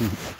うん。